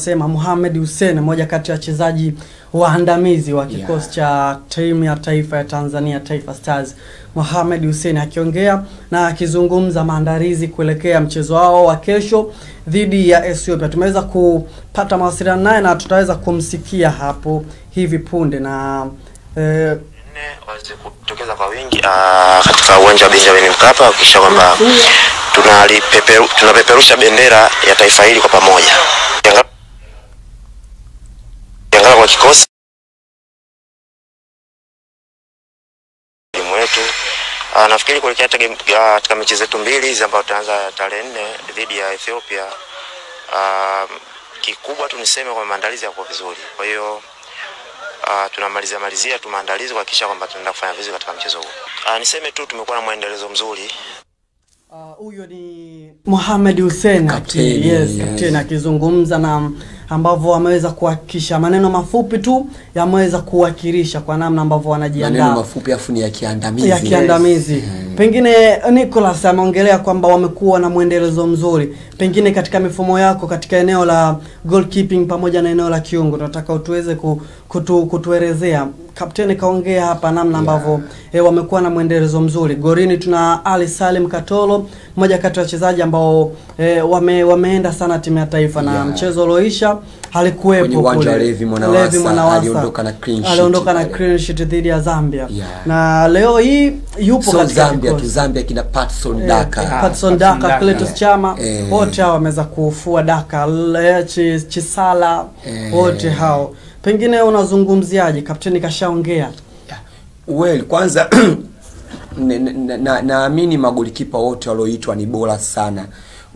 Nasema Mohamed Hussein mmoja kati ya wachezaji waandamizi wa kikosi Yeah. cha timu ya taifa ya Tanzania Taifa Stars. Mohamed Hussein akiongea na akizungumza maandalizi kuelekea mchezo wao wa kesho dhidi ya Ethiopia. Tumeweza kupata mawasiliano naye na tutaweza kumsikia hapo hivi punde na eh, waweze kutokeza kwa wingi ah, katika uwanja wa Benjamin Mkapa kuhakikisha kwamba tunapeperusha bendera ya taifa hili kwa pamoja. Kikosi timu yetu Uh, nafikiri kuelekea hata game- ah, katika mechi zetu mbili hizi ambazo tutaanza tarehe nne dhidi ya Ethiopia uh, kikubwa tu niseme kwa maandalizi yako vizuri, kwa hiyo Uh, tunamalizia malizia tu maandalizi kuhakikisha kwamba tunaenda kufanya vizuri katika mchezo huu. Uh, niseme tu tumekuwa na mwendelezo mzuri Uh, huyo ni Mohamed Hussein Kapteni, yes, yes. kapteni akizungumza na ambavyo wameweza kuhakikisha maneno mafupi tu yameweza kuwakilisha kwa namna ambavyo maneno wanajiandaa mafupi afu ni ya kiandamizi ya kiandamizi. Yes. Pengine Nicholas ameongelea kwamba wamekuwa na mwendelezo mzuri, pengine katika mifumo yako katika eneo la goalkeeping pamoja na eneo la kiungo, tunataka utuweze ku, kutu, kutuelezea. Kapteni kaongea hapa namna ambavyo yeah. eh, wamekuwa na mwendelezo mzuri. Gorini tuna Ali Salim Katolo, mmoja kati ya wachezaji ambao eh, wame, wameenda sana timu ya taifa na Yeah. mchezo ulioisha wa kule. Levi Mwanawasa, aliondoka na clean sheet aliondoka na clean sheet dhidi ya Zambia Yeah. na leo hii yupo so katika Zambia tu. Zambia kina Patson Eh, Daka Patson Patson Daka, Daka. Cletus Chama Eh. wote hao wameweza kufua Daka, Chisala Chi- Chisala Eh. wote hao. Pengine unazungumziaje? Kapteni kashaongea. Yeah. Well, kwanza naamini na, na, na magolikipa wote walioitwa ni bora sana,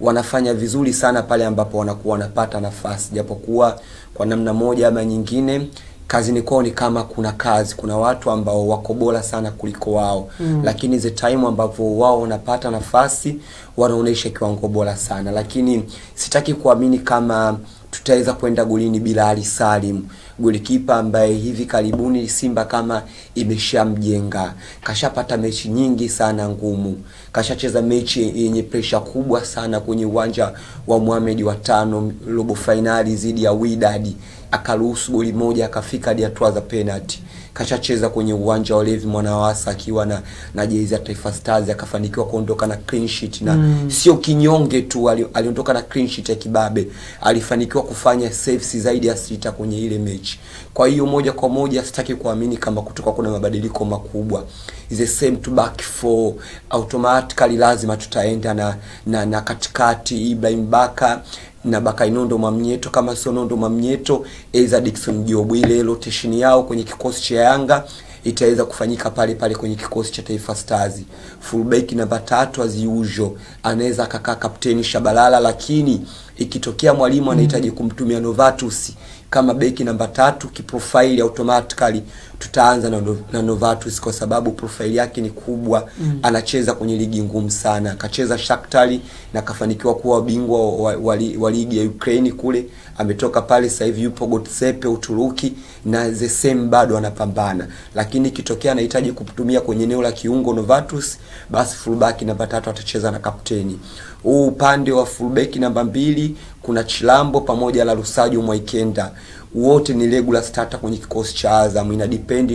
wanafanya vizuri sana pale ambapo wanakuwa wanapata nafasi, japokuwa kwa namna moja ama nyingine kazini kwao ni kama kuna kazi, kuna watu ambao wako bora sana kuliko wao mm. Lakini the time ambapo wao wanapata nafasi wanaonyesha kiwango bora sana, lakini sitaki kuamini kama tutaweza kwenda golini bila Ali Salim, golikipa ambaye hivi karibuni Simba kama imeshamjenga, kashapata mechi nyingi sana ngumu, kashacheza mechi yenye presha kubwa sana kwenye uwanja wa Mohamed wa tano, robo fainali dhidi ya Wydad. Akaruhusu goli moja akafika hadi hatua za penalty. Kashacheza kwenye uwanja wa Levi Mwanawasa akiwa na na jezi ya Taifa Stars akafanikiwa kuondoka na clean sheet na mm. sio kinyonge tu, ali- aliondoka na clean sheet ya kibabe, alifanikiwa kufanya saves zaidi ya sita kwenye ile mechi. Kwa hiyo moja kwa moja sitaki kuamini kama kutoka kuna mabadiliko makubwa, is the same to back four, automatically lazima tutaenda na na, na katikati Ibrahim Baka na Bakainondo mamnyeto kama sio Nondo mamnyeto Eza Dickson Jobu. Ile rotation yao kwenye kikosi cha Yanga itaweza kufanyika pale pale kwenye kikosi cha Taifa Stars. Fullback namba tatu as usual anaweza akakaa kapteni Shabalala, lakini ikitokea mwalimu anahitaji kumtumia Novatus kama beki namba tatu kiprofaili, automatically tutaanza na, na Novatus kwa sababu profaili yake ni kubwa mm. Anacheza kwenye ligi ngumu sana, akacheza Shaktari na akafanikiwa kuwa bingwa wa, wa, wa ligi ya Ukraine kule. Ametoka pale sasa hivi yupo Gotsepe Uturuki, na the same bado anapambana, lakini ikitokea anahitaji kutumia kwenye eneo la kiungo Novatus, basi fullback namba tatu atacheza na kapteni. Huu upande wa fullback namba mbili kuna Chilambo pamoja na Lusajo Mwaikenda wote ni regular starter kwenye kikosi cha Azam. Ina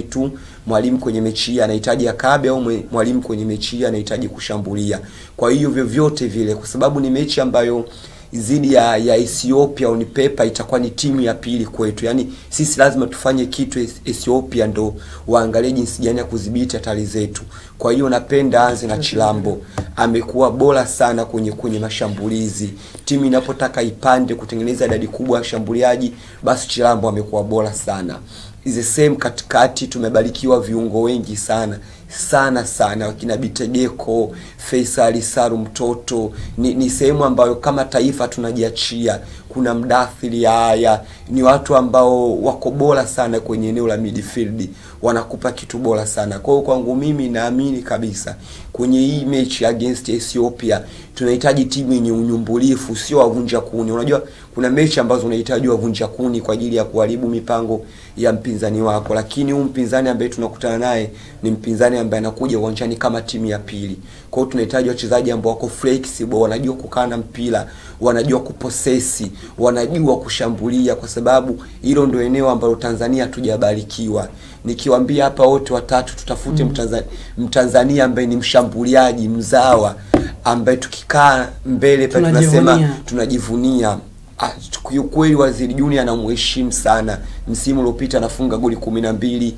tu mwalimu kwenye mechi hii anahitaji akabe au mwalimu kwenye mechi hii anahitaji kushambulia. Kwa hiyo vyovyote vile, kwa sababu ni mechi ambayo dhidi ya, ya Ethiopia Unipepa itakuwa ni timu ya pili kwetu. Yaani sisi lazima tufanye kitu Ethiopia ndo waangalie jinsi gani ya kudhibiti hatari zetu. Kwa hiyo napenda anze na Chilambo, amekuwa bora sana kwenye kwenye mashambulizi. Timu inapotaka ipande kutengeneza idadi kubwa ya washambuliaji, basi Chilambo amekuwa bora sana. The same katikati, tumebarikiwa viungo wengi sana sana sana, wakina Bitegeko, Faisal Saru mtoto. Ni, ni sehemu ambayo kama taifa tunajiachia. Kuna mdathili haya. Ni watu ambao wako bora sana kwenye eneo la midfield, wanakupa kitu bora sana. Kwa hiyo kwangu mimi naamini kabisa kwenye hii mechi against Ethiopia tunahitaji timu yenye unyumbulifu, sio wavunja kuni. Unajua kuna mechi ambazo unahitaji wavunja kuni kwa ajili ya kuharibu mipango ya mpinzani wako, lakini huu mpinzani ambaye tunakutana naye ni mpinzani ambaye anakuja uwanjani kama timu ya pili. Kwa hiyo tunahitaji wachezaji ambao wako flexible, wanajua kukaa na mpira, wanajua kuposesi, wanajua kushambulia, kwa sababu hilo ndio eneo ambalo Tanzania hatujabarikiwa. Nikiwaambia hapa wote watatu tutafute mm. Mtanzania, Mtanzania ambaye ni mshambuliaji mzawa ambaye tukikaa mbele pale tunasema Tunajivunia. Ah, kiukweli Waziri Junior anamheshimu sana. Msimu uliopita anafunga goli kumi na mbili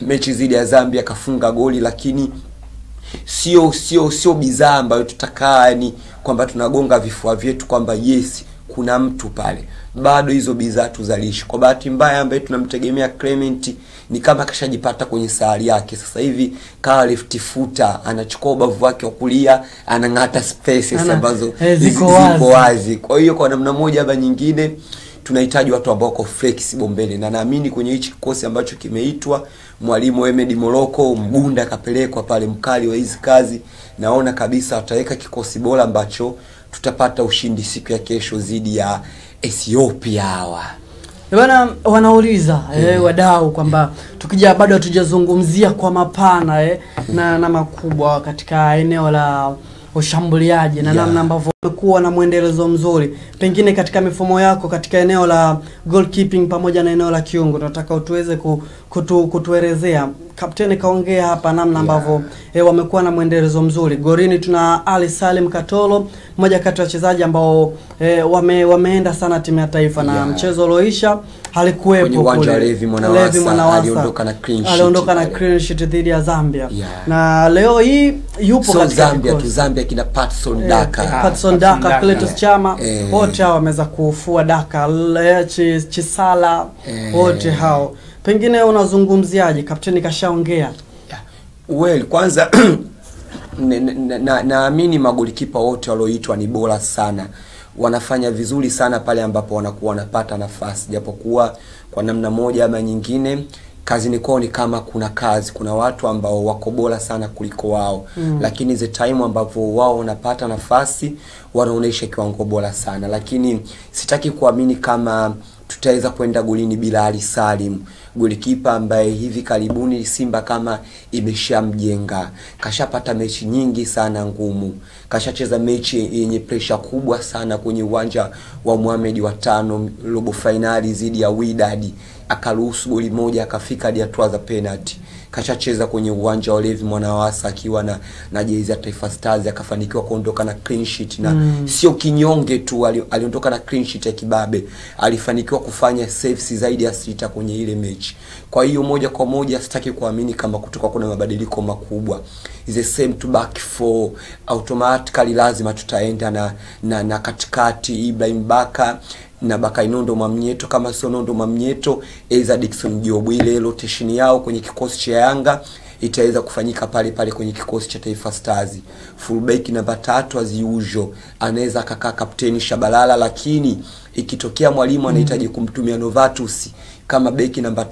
mechi zidi ya Zambia akafunga goli, lakini sio sio sio bidhaa ambayo tutakaa yani kwamba tunagonga vifua vyetu kwamba yes kuna mtu pale. Bado hizo bidhaa tuzalishi. Kwa bahati mbaya ambaye tunamtegemea Clement ni kama kashajipata kwenye sahari yake. Sasa hivi kaa left futa, anachukua ubavu wake wa kulia, anang'ata spaces Ana- ambazo eh, ziko wazi. wazi. Kwa hiyo kwa namna moja ama nyingine tunahitaji watu ambao wako flexible mbele, na naamini kwenye hichi kikosi ambacho kimeitwa mwalimu Ahmed Moroko Mgunda akapelekwa pale, mkali wa hizi kazi, naona kabisa ataweka kikosi bora ambacho tutapata ushindi siku ya kesho dhidi ya Ethiopia hawa. Bwana wanauliza eh, wadau kwamba tukija bado hatujazungumzia kwa mapana eh, na na makubwa katika eneo la ushambuliaji na Yeah. namna ambavyo umekuwa na mwendelezo mzuri, pengine katika mifumo yako katika eneo la goalkeeping pamoja na eneo la kiungo, tunataka utuweze kutu, kutuelezea. Kapteni kaongea hapa namna ambavyo yeah. E, wamekuwa na mwendelezo mzuri. Gorini tuna Ali Salim Katolo, mmoja kati ya wachezaji ambao e, wame, wameenda sana timu ya taifa na Yeah. mchezo ulioisha alikuwepo kule. Levi Mwanawasa, aliondoka na clean sheet aliondoka na clean sheet dhidi ya Zambia Yeah. na leo hii yupo So katika Zambia tu. Zambia kina Patson Eh, Daka. Patson Patson Daka, Daka. Cletus Chama Eh. wote hao wameweza kufua Daka, Le- Chi- Chisala Eh. wote hao. Pengine unazungumziaje? Kapteni kashaongea. Yeah. Well, kwanza naamini na, na, na magolikipa wote walioitwa ni bora sana, wanafanya vizuri sana pale ambapo wanakuwa wanapata nafasi, japokuwa kwa namna moja ama nyingine kazini kwao ni kama kuna kazi, kuna watu ambao wako bora sana kuliko wao mm. Lakini the time ambapo wao wanapata nafasi wanaonyesha kiwango bora sana, lakini sitaki kuamini kama tutaweza kwenda golini bila Ali Salim, golikipa ambaye hivi karibuni Simba kama imeshamjenga, kashapata mechi nyingi sana ngumu, kashacheza mechi yenye presha kubwa sana kwenye uwanja wa Mohamed wa tano, robo fainali dhidi ya Wydad. Akaruhusu goli moja akafika hadi hatua za penalty. Kashacheza kwenye uwanja wa Levi Mwanawasa akiwa na na jezi ya Taifa Stars akafanikiwa kuondoka na clean sheet na mm. sio kinyonge tu, ali- aliondoka na clean sheet ya kibabe, alifanikiwa kufanya saves zaidi ya sita kwenye ile mechi. Kwa hiyo moja kwa moja sitaki kuamini kama kutoka kuna mabadiliko makubwa, is the same to back four, automatically lazima tutaenda na na, na katikati Ibrahim Baka na Bakainondo mamnyeto kama sio Nondo Mwamnyeto, Eza Dickson Job. Ile rotation yao kwenye kikosi cha Yanga itaweza kufanyika pale pale kwenye kikosi cha Taifa Stars. Fullback namba tatu as usual anaweza akakaa kapteni Shabalala, lakini ikitokea mwalimu anahitaji kumtumia Novatus kama beki namba